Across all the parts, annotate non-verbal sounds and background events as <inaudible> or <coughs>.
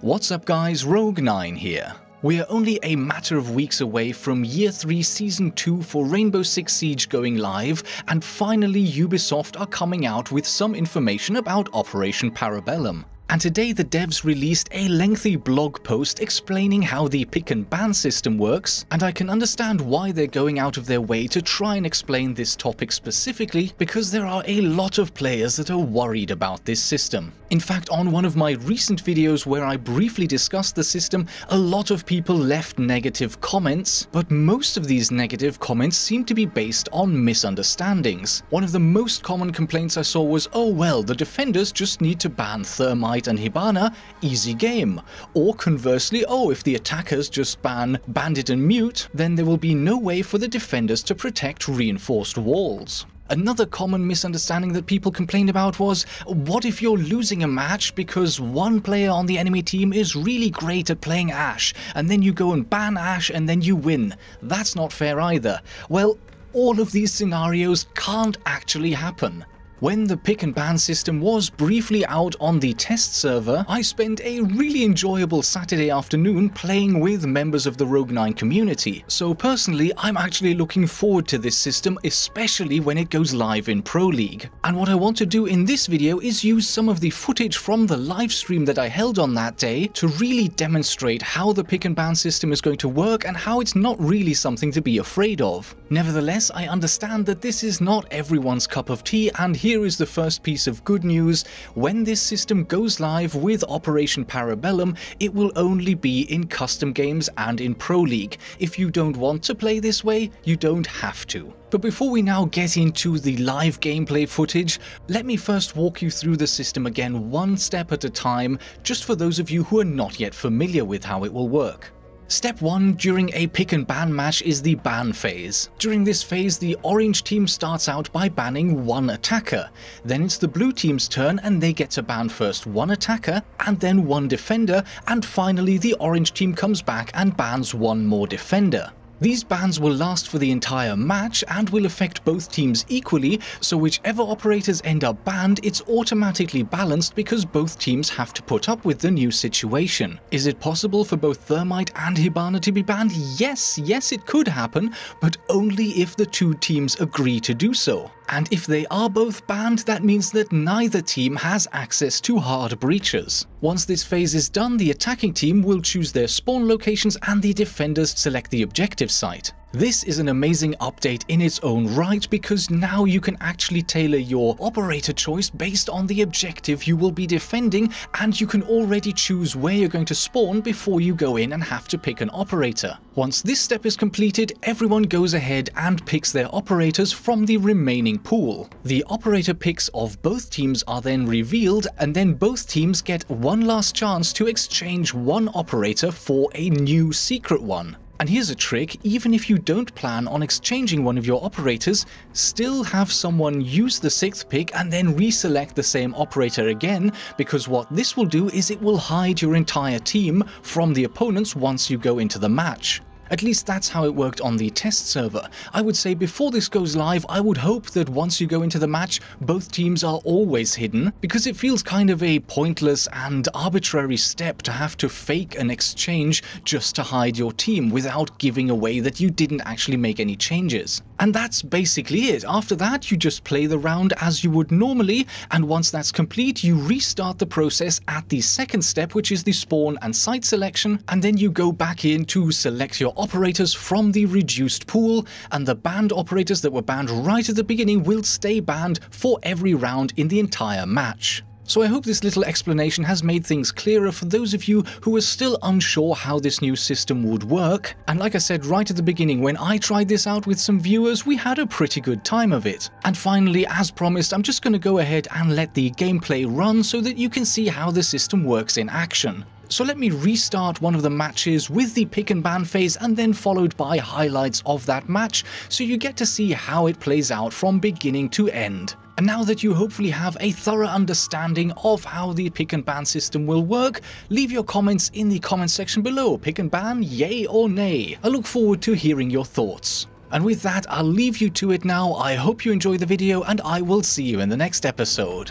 What's up guys, Rogue9 here. We are only a matter of weeks away from Year 3 Season 2 for Rainbow Six Siege going live, and finally Ubisoft are coming out with some information about Operation Parabellum. And today the devs released a lengthy blog post explaining how the pick and ban system works, and I can understand why they're going out of their way to try and explain this topic specifically, because there are a lot of players that are worried about this system. In fact, on one of my recent videos where I briefly discussed the system, a lot of people left negative comments, but most of these negative comments seem to be based on misunderstandings. One of the most common complaints I saw was, oh well, the defenders just need to ban Thermite and Hibana, easy game. Or conversely, oh, if the attackers just ban Bandit and Mute, then there will be no way for the defenders to protect reinforced walls. Another common misunderstanding that people complained about was, what if you're losing a match because one player on the enemy team is really great at playing Ash, and then you go and ban Ash and then you win? That's not fair either. Well, all of these scenarios can't actually happen. When the pick and ban system was briefly out on the test server, I spent a really enjoyable Saturday afternoon playing with members of the Rogue9 community. So personally, I'm actually looking forward to this system, especially when it goes live in Pro League. And what I want to do in this video is use some of the footage from the live stream that I held on that day to really demonstrate how the pick and ban system is going to work and how it's not really something to be afraid of. Nevertheless, I understand that this is not everyone's cup of tea and here is the first piece of good news. When this system goes live with Operation Parabellum, it will only be in custom games and in Pro League. If you don't want to play this way, you don't have to. But before we now get into the live gameplay footage, let me first walk you through the system again one step at a time, just for those of you who are not yet familiar with how it will work. Step 1 during a pick and ban match is the ban phase. During this phase, the orange team starts out by banning one attacker. Then it's the blue team's turn and they get to ban first one attacker and then one defender, and finally the orange team comes back and bans one more defender. These bans will last for the entire match and will affect both teams equally, so whichever operators end up banned, it's automatically balanced because both teams have to put up with the new situation. Is it possible for both Thermite and Hibana to be banned? Yes, yes it could happen, but only if the two teams agree to do so. And if they are both banned, that means that neither team has access to hard breaches. Once this phase is done, the attacking team will choose their spawn locations and the defenders select the objective site. This is an amazing update in its own right because now you can actually tailor your operator choice based on the objective you will be defending and you can already choose where you're going to spawn before you go in and have to pick an operator. Once this step is completed, everyone goes ahead and picks their operators from the remaining pool. The operator picks of both teams are then revealed and then both teams get one last chance to exchange one operator for a new secret one. And here's a trick, even if you don't plan on exchanging one of your operators, still have someone use the sixth pick and then reselect the same operator again, because what this will do is it will hide your entire team from the opponents once you go into the match. At least that's how it worked on the test server. I would say before this goes live, I would hope that once you go into the match, both teams are always hidden, because it feels kind of a pointless and arbitrary step to have to fake an exchange just to hide your team without giving away that you didn't actually make any changes. And that's basically it. After that, you just play the round as you would normally, and once that's complete, you restart the process at the second step, which is the spawn and site selection, and then you go back in to select your operators from the reduced pool, and the banned operators that were banned right at the beginning will stay banned for every round in the entire match. So I hope this little explanation has made things clearer for those of you who are still unsure how this new system would work. And like I said right at the beginning, when I tried this out with some viewers, we had a pretty good time of it. And finally, as promised, I'm just going to go ahead and let the gameplay run so that you can see how the system works in action. So let me restart one of the matches with the pick and ban phase and then followed by highlights of that match so you get to see how it plays out from beginning to end. And now that you hopefully have a thorough understanding of how the pick and ban system will work, leave your comments in the comment section below. Pick and ban, yay or nay? I look forward to hearing your thoughts. And with that, I'll leave you to it now. I hope you enjoy the video and I will see you in the next episode.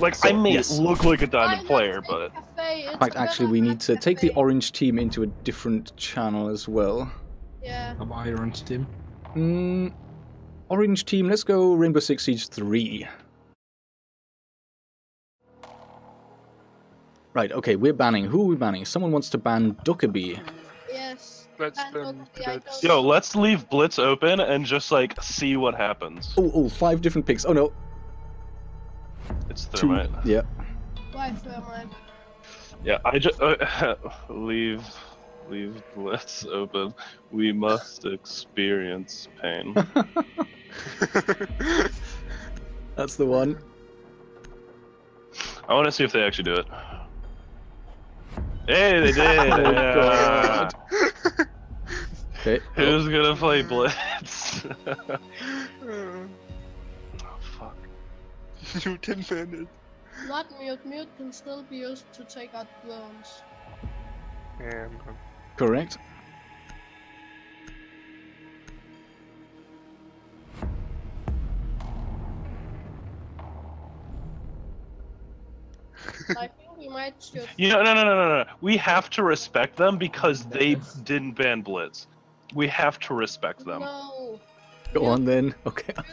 Like, I may yes. look like a diamond player, but In fact, actually, we need to take the orange team into a different channel as well. Yeah. Am I orange team? Mm, orange team, let's go Rainbow Six Siege 3. Right, okay, we're banning. Who are we banning? Someone wants to ban Dokkaebi. Yes. Let's And ban Blitz. Yo, let's leave Blitz open and just like see what happens. Oh, oh, five different picks. Oh no, It's two. thermite. Yeah. Why Thermite? Yeah, I just uh, <laughs> leave leave Blitz open. We must experience pain. <laughs> <laughs> That's the one. I want to see if they actually do it. Hey, they did. <laughs> Oh, yeah. God. <laughs> Okay. Who's gonna play Blitz? Uh, oh fuck. you can ban it. Not mute. Mute can still be used to take out drones. Yeah, I'm gone. Correct. I think we might should. <laughs> You know, no, no, no, no, no. We have to respect them because they didn't ban Blitz. We have to respect them. No. Go on then. Okay. <laughs>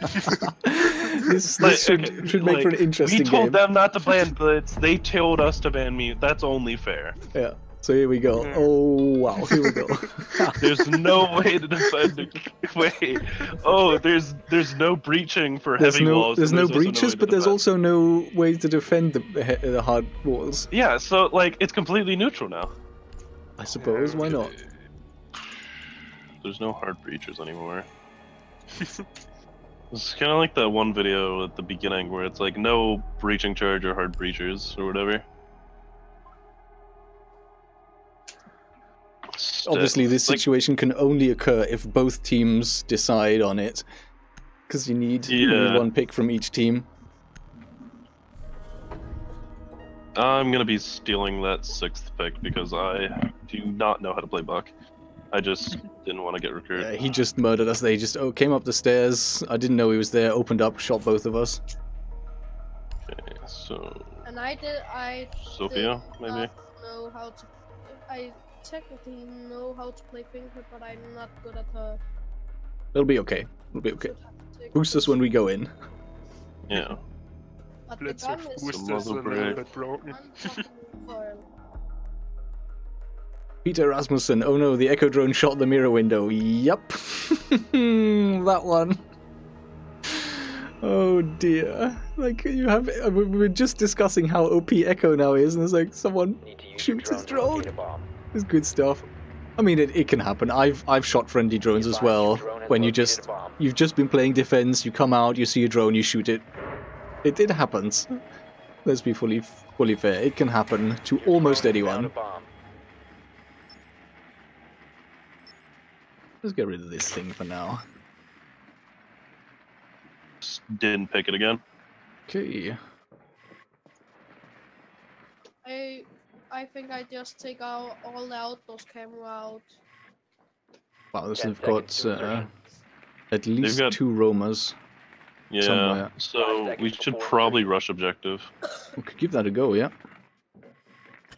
this Like, should, okay, should make for an like, interesting We told game. them not to ban Blitz. They told us to ban me. That's only fair. Yeah. So here we go. Hmm. Oh wow, here we go. <laughs> There's no way to defend. it. Wait. Oh, there's there's no breaching for there's heavy no walls. there's and no also breaches, to but there's also no way to defend the the hard walls. Yeah, so like it's completely neutral now. I suppose. Why not? <sighs> There's no hard breaches anymore. <laughs> It's kind of like that one video at the beginning where it's like no breaching charge or hard breachers or whatever. St- Obviously, this like- situation can only occur if both teams decide on it, because you need, Yeah. one pick from each team. I'm gonna be stealing that sixth pick because I do not know how to play Buck. I just didn't want to get recruited. Yeah, he just murdered us. They just oh, came up the stairs. I didn't know he was there. Opened up, shot both of us. Okay, so And I did. I Zofia, did maybe. not know how to. I technically know how to play Finka, but I'm not good at her. It'll be okay. It'll be okay. Should have to take Boost us when we go in. Yeah. But the Blitz gun of is boosters muzzle a little brake. bit broken. Peter Rasmussen. Oh no, the Echo drone shot the mirror window. Yup. <laughs> that one. Oh dear. Like, you have. uh, We we were just discussing how OP Echo now is, and it's like someone Need shoots your his drone to locate drone. a bomb. It's good stuff. I mean, it, it can happen. I've I've shot friendly drones as well. When you just you've just been playing defense, you come out, you see a drone, you shoot it. It it happens. Let's be fully fully fair. It can happen to almost anyone. found a bomb. Let's get rid of this thing for now. Just didn't pick it again. Okay. I I think I just take out all the outdoors camera out. Wow, this Ten have got uh, at least got- two roamers. Yeah. Somewhere. So we should probably rush objective. <coughs> We could give that a go, yeah.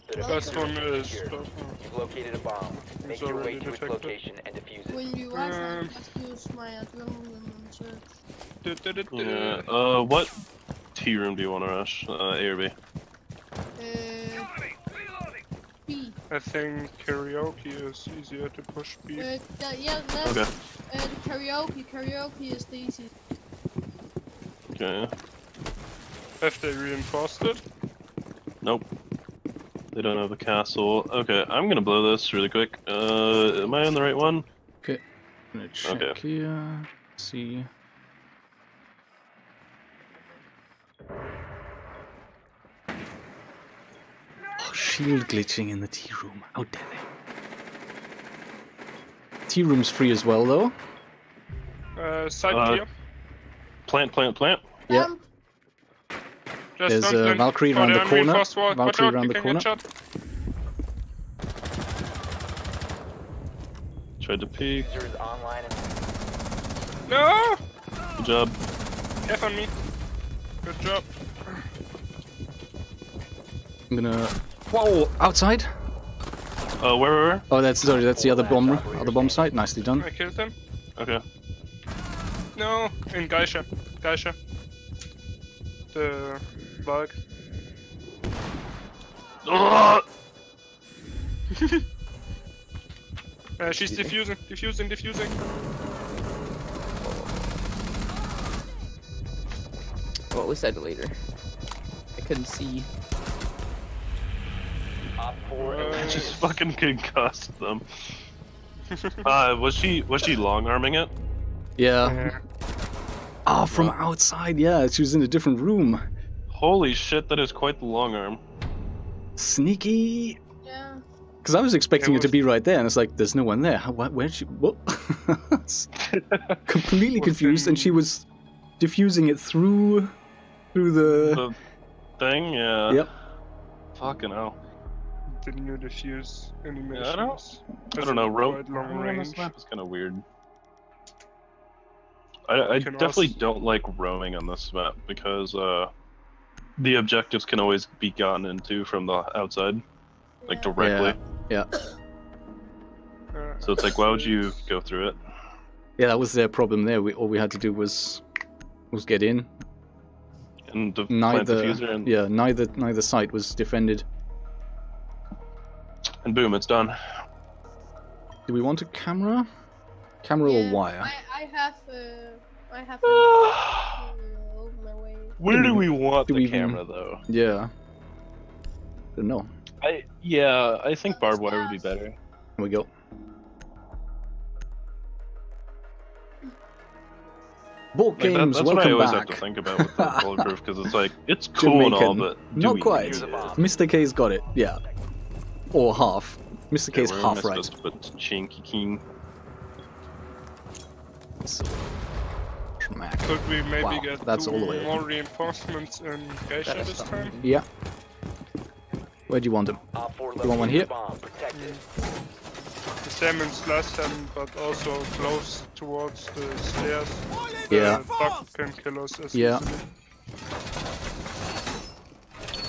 The First one is is. You've located a bomb. Make your way to its location and defuse it. When you rush, I Um. just use my adrenaline and search. Yeah. Uh, what T room do you want to rush? Uh, A or B? Uh, B. I think karaoke is easier to push B. Uh, th- yeah, that's Okay. uh, the karaoke. Karaoke is the easy. Okay. Have they reinforced it? Nope. They don't have a castle. Okay, I'm gonna blow this really quick. Uh, am I on the right one? I'm gonna check Okay. here. See. Shield glitching in the tea room. How dare they? Tea room's free as well, though. Uh, side Uh, clear. Plant, plant, plant. Yeah. Lamp. Just there's, don't uh, Valkyrie around the corner. first Valkyrie out, around the corner. get. Tried to peek. Diffuser is online No! Good job. F on me. Good job. I'm gonna Whoa! Outside? Uh, where were Oh, that's sorry. That's the other bomb. Other bomb site. Nicely done. I killed him. we? Okay. No, in Geisha. Geisha. The bug. Ugh! <laughs> Uh, she's diffusing, diffusing, diffusing. What was that later? I couldn't see. Op 4 Uh, I just <laughs> fucking concussed them. <laughs> Uh, was she was she long arming it? Yeah. Yeah. Ah, from outside. Yeah, she was in a different room. Holy shit, that is quite the long arm. Sneaky. Yeah. Because I was expecting It it to be right there, and it's like, there's no one there. How- What? Where'd she? What? <laughs> Completely confused, and she was diffusing it through, through the. The thing, yeah. Yep. Fucking hell. The new diffuse animation. I don't- is- I don't know. a Ro- long roaming this range. map is kind of weird. I, I definitely also- don't like roaming on this map because uh, the objectives can always be gotten into from the outside, like directly. Yeah. Uh, So it's like, why would you go through it? Yeah, that was their problem there. We all we had to do was, was get in. And the Neither. diffuser and, Yeah, neither neither site was defended. And boom, it's done. Do we want a camera? Camera Yeah, or wire? I, I have, uh, I have <sighs> over my way. Where do we want Do the we even- camera though? Yeah. Don't know. I yeah, I think barbed wire would be better. Here we go. Board Like, that- games, that's what I welcome always back. have to think about with the <laughs> bulletproof because it's like it's cool and all, but do Not we quite. use it? Mr. K's got it, yeah. Or half. Mr. Yeah, is we're half right. But Chinky King. So- Schmack. Could we maybe Wow, get that's all the way more reinforcements in Geisha this stop. time? Yeah. Where do you want him? Op 4 You want one here? a bomb. Protect it. The same in Slashem, but also close towards the stairs. Yeah. The bug can kill us as Yeah. easily.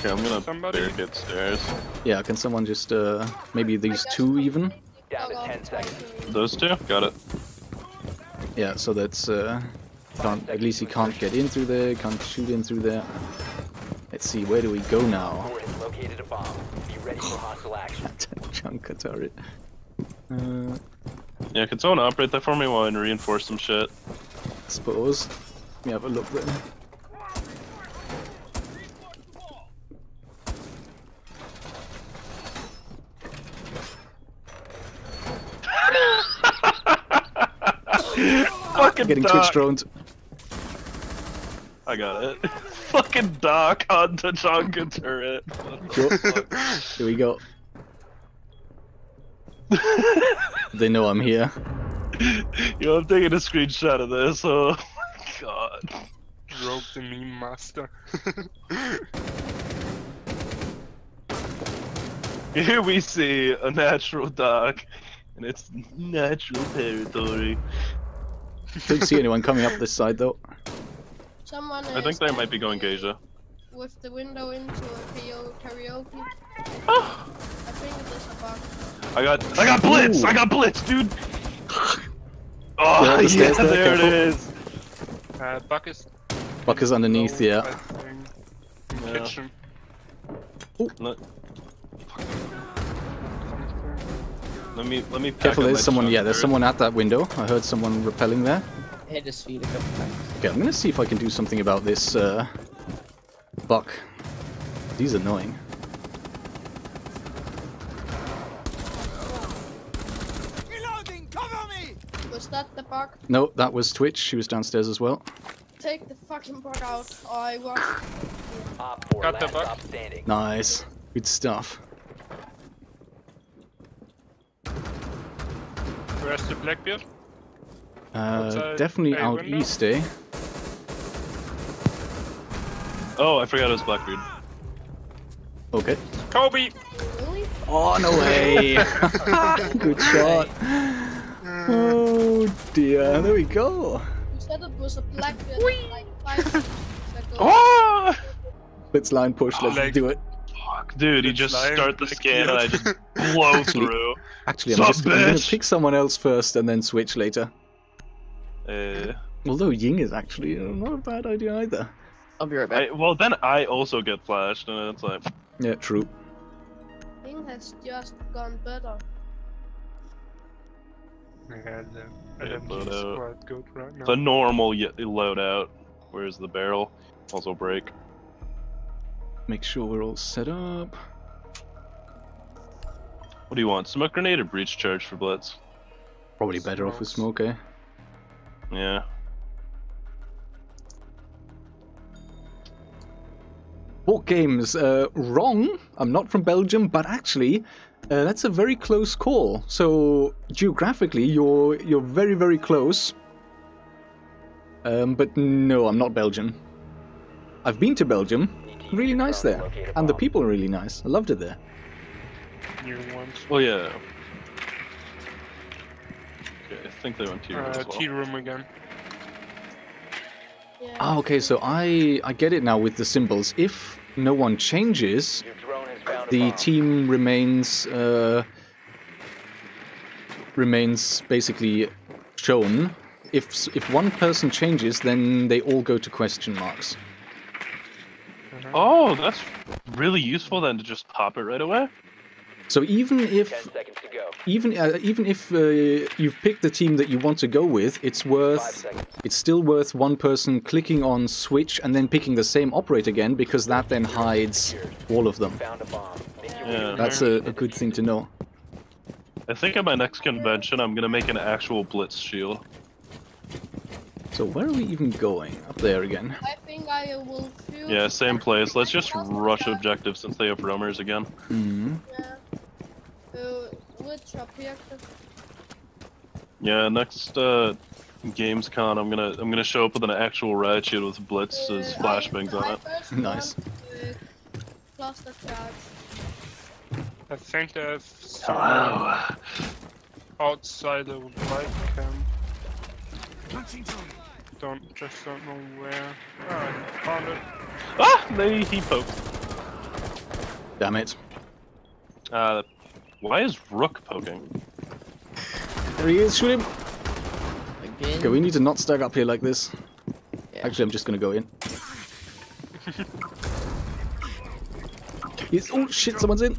Okay, I'm gonna Somebody- barricade stairs. Yeah, can someone just, uh, maybe these two even? Down to 10 seconds. Those two, got it. Yeah, so that's, uh, can't, at least he can't get in through there, can't shoot in through there. Let's see, where do we go now? 4 has located a bomb. Be ready for <sighs> hostile action. Chunka turret. Uh, Yeah, can someone operate that for me while I reinforce some shit? suppose. Let me have a look then. Fucking Getting Doc. Twitch drones. I got it. <laughs> Fucking Doc on the Chonka turret. Go. Here we go. They know I'm here. Yo, I'm taking a screenshot of this. Oh my god. Rogue the meme master. <laughs> Here we see a natural dock, and it's natural territory. Don't see anyone coming up this side though. Someone I think they might be going Geisha. with the window into a KO karaoke. Ah! I think it is a bug. I got, I got blitz! Ooh. I got blitz, dude! Yeah, Oh, the yeah, stairs there, there it careful. is! uh, bug is Buckers underneath, low, yeah. I think. Yeah. Kitchen. Let, something. Let me, let me pack Careful, there's someone. Yeah, there's someone at that window. I heard someone repelling there. I hit his feet a couple times. Okay, I'm gonna see if I can do something about this uh, buck. He's annoying. Reloading, cover me! Was that the bug? No, that was Twitch. She was downstairs as well. Take the fucking buck out. I want. Got the last bug. stop standing. Nice, good stuff. Where's the Blackbeard? Uh, Outside definitely out window? east, eh? Oh, I forgot it was Blackbeard. Okay. Kobe! Really? Oh no way! <laughs> good shot. Oh dear. There we go. You said it was a blackbeard like five seconds <laughs> ago. Oh! Let's line push. Let's Like- do it. Fuck, dude, you just start the scan and I just blow <laughs> through. Actually, I'm Sup, just I'm gonna pick someone else first and then switch later. Uh, Although Ying is actually uh, not a bad idea either. I'll be right back. I, well, then I also get flashed, and it's like, Yeah, true. Ying has just gone better. Yeah, the Yeah, LMG but, is quite good right it's a now. normal y- loadout. Where's the barrel? Also break. Make sure we're all set up. What do you want? Smoke grenade or breach charge for blitz? Probably better off with smoke, eh? Yeah. Walk games, uh, wrong. I'm not from Belgium, but actually, uh, that's a very close call. So geographically, you're you're very very close. Um, but no, I'm not Belgian. I've been to Belgium. Need to use Really nice there, and the people are really nice. I loved it there. New ones. Well, yeah. Okay, I think they went to room Uh, as well. T room again. Yeah. Ah, okay. So I I get it now with the symbols. If no one changes, Your drone has found a the team remains uh, remains basically shown. If if one person changes, then they all go to question marks. Oh, that's really useful then to just pop it right away. So even if Ten seconds to go. even uh, even if uh, you've picked the team that you want to go with, it's worth it's still worth one person clicking on switch and then picking the same operator again because that then hides all of them. Found a bomb. Make your way Yeah. That's a, a good thing to know. I think at my next convention, I'm gonna make an actual blitz shield. So where are we even going? Up there again. I think I will feel. Yeah, same place. Let's just rush objective since they have roamers again. hmm Yeah. Which objective? Yeah, next uh, Gamescom, I'm gonna I'm gonna show up with an actual riot shield with blitz's Uh, flashbangs I, on I it. first <laughs> Nice. want, cluster charge. I think they have some outside of light cam. Don't just don't know where. Ah, I found it. Ah, they he poked. Damn it. Uh, why is Rook poking? There he is, shoot him! Again. Okay, we need to not stack up here like this. Yeah. Actually, I'm just gonna go in. He's, oh shit, someone's in!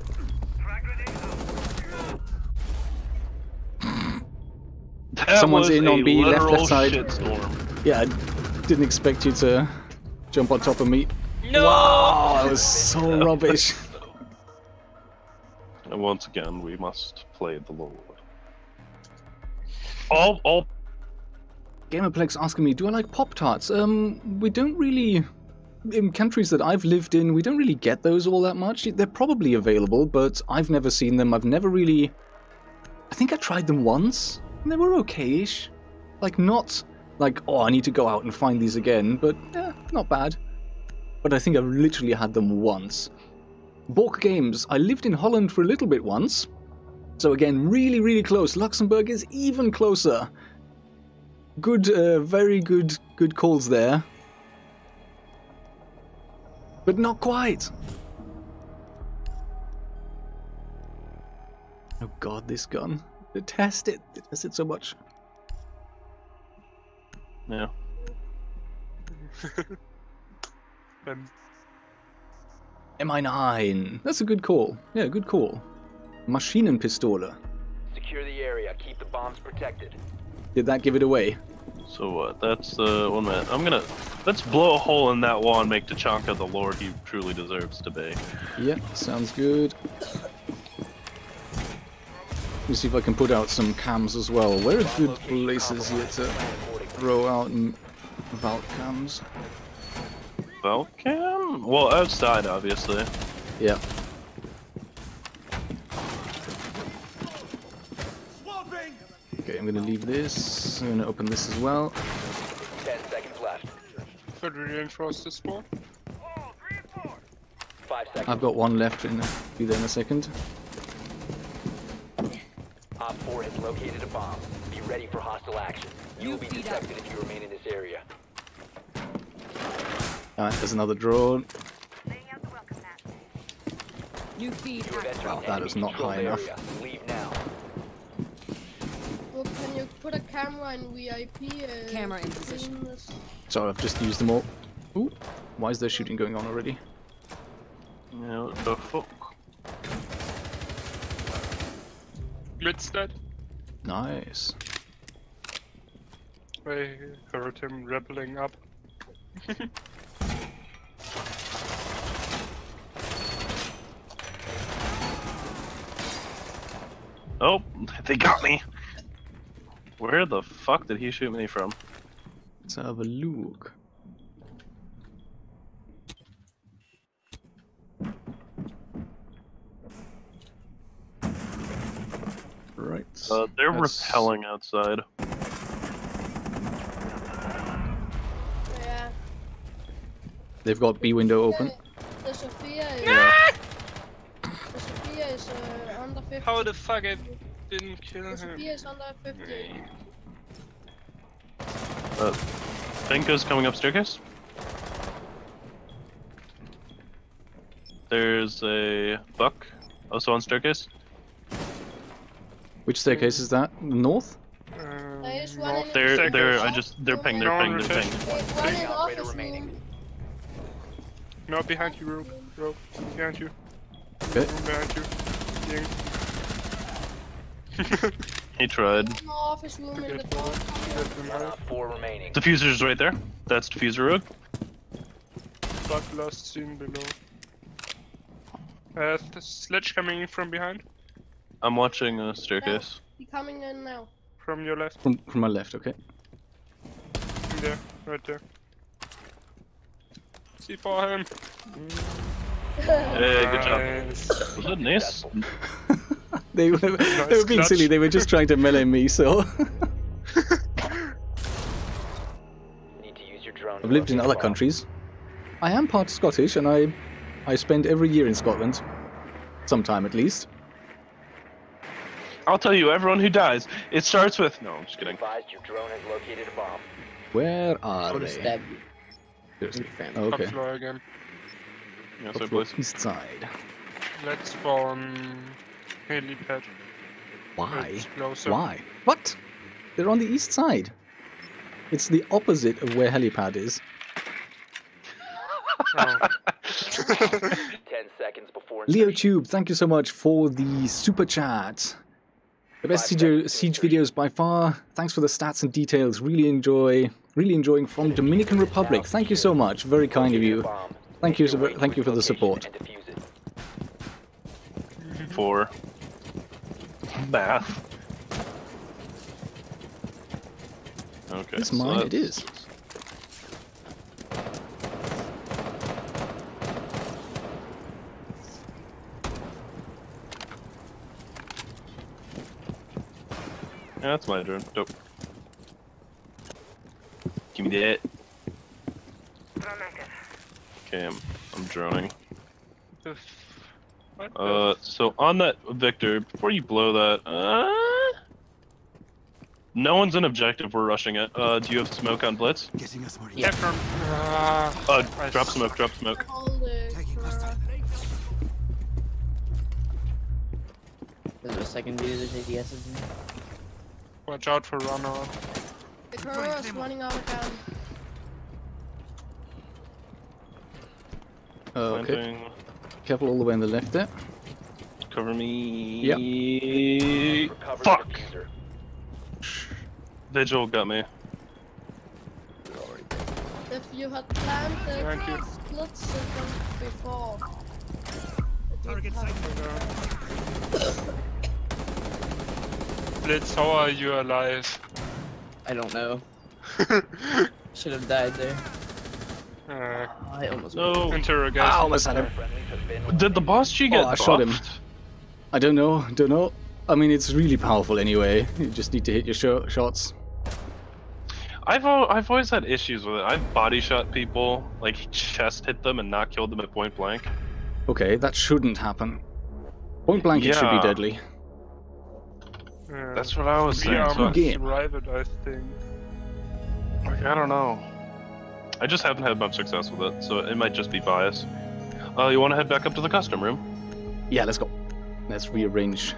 That Someone's in on B, left, left side. Shitstorm. Yeah, I didn't expect you to jump on top of me. No! Wow, that was so <laughs> rubbish. And once again, we must play the Lord. All, all. Gamerplex asking me, do I like Pop Tarts? Um, we don't really. In countries that I've lived in, we don't really get those all that much. They're probably available, but I've never seen them. I've never really. I think I tried them once, and they were okay-ish. Like not like oh, I need to go out and find these again, but eh, not bad. But I think I've literally had them once. Bork Games. I lived in Holland for a little bit once. So again, really, really close. Luxembourg is even closer. Good, uh, very good, good calls there. But not quite. Oh god, this gun. Detest it. Detest it so much. Yeah. <laughs> Um, MI9. That's a good call. Yeah, good call. Maschinenpistole. Secure the area. Keep the bombs protected. Did that give it away? So what? That's uh, one minute. I'm gonna let's blow a hole in that wall and make Tachanka the lord he truly deserves to be. Yeah, sounds good. Let me see if I can put out some cams as well. Where are good places here to throw out and vault cams? Vulcan? Well, outside, obviously. Yeah. Okay, I'm gonna leave this. I'm gonna open this as well. Ten seconds left. could we reinforce this wall? Five seconds. I've got one left. In be there in a second. Op 4 has located a bomb. Be ready for hostile action. You will be detected if you remain in this area. Alright, there's another drone. New feed You have active. entered Wow, that is not high enough. Leave now. Well, can you put a camera in VIP? Uh, Camera in position. clean? Sorry, I've just used them all. Ooh, why is there shooting going on already? Yeah, what the fuck? Mid's dead. Nice. I heard him rappelling up. <laughs> Oh, they got me. Where the fuck did he shoot me from? Let's have a look. Right. Uh, they're that's- repelling outside. Yeah. They've got B window open. The, the Zofia is. Yeah. The Zofia is uh, under 50. How the fuck I didn't kill The him? Zofia is under 50. Uh, Finka's coming up staircase. There's a buck also on staircase. Which staircase is that? North? Um, There is one north in- They're they're I just they're ping they're ping they're ping. Wait, one in remaining. No, behind you, Rogue. Rogue. Behind you. Okay. Room behind you. Ying. He tried. One more office room in the Okay. door. One op <laughs> four remaining. Diffuser's right there. That's diffuser rogue. But lost seen below. Uh, the sledge coming in from behind. I'm watching a staircase. He coming in now. From your left. From from my left, okay. There. Right there. See for him. Hey, good job. Nice. Was that nice? Successful. They were, <laughs> they were being clutch. silly, they were just trying to melee me, so. <laughs> Need to use your drone. I've lived in other countries. I am part Scottish, and I, I spend every year in Scotland. Sometime at least. I'll tell you, everyone who dies, it starts with. No, I'm just kidding. Your drone has located a bomb. Where are Would they? have stabbed you. Seriously. Family. Oh, Top okay. floor again. Yeah, Top so floor, east side. Let's spawn helipad. Why? Closer. Why? What? They're on the east side. It's the opposite of where helipad is. Oh. <laughs> Ten seconds before. Leo. Tube, thank you so much for the super chat. The best siege, siege videos by far. Thanks for the stats and details. Really enjoy. Really enjoying from Dominican Republic. Thank you so much. Very kind of you. Thank you your so- way to thank you for the support. and defuse it. Four. Bath. Okay. It's mine, it that's- is. Yeah, that's my drone. Dope. Give me that. Okay, I'm, I'm droning. The f- what the Uh, so on that Victor, before you blow that, uh, no one's an objective. We're rushing it. Uh, do you have smoke on Blitz? Yeah, from. Ah, Uh, drop smoke, drop smoke. All the. Uh, Is there a second view there's ADSs in? Watch out for runner. the Kuro is running out again. Uh, okay. Planting. Careful all the way on the left there. Cover me. Yep. Recover Fuck. the. Vigil got me. If you had planned Thank you. the split second before. it would have- uh, <coughs> Blitz, how are you alive? I don't know. <laughs> Should have died there. Uh, I almost. No. interrogation. Ah, almost had him. Friendlies have been Did the boss G get Oh, I shot him. I don't know. Don't know. I mean, it's really powerful anyway. You just need to hit your sho- shots. I've al- I've always had issues with it. I've body shot people, like <laughs> chest hit them and not killed them at point blank. Okay, that shouldn't happen. Point blank, it should be deadly. That's what I was saying. almost So, Game. survived it, I think. like, I don't know. I just haven't had much success with it, so it might just be bias. Uh, you want to head back up to the custom room? Yeah, let's go. Let's rearrange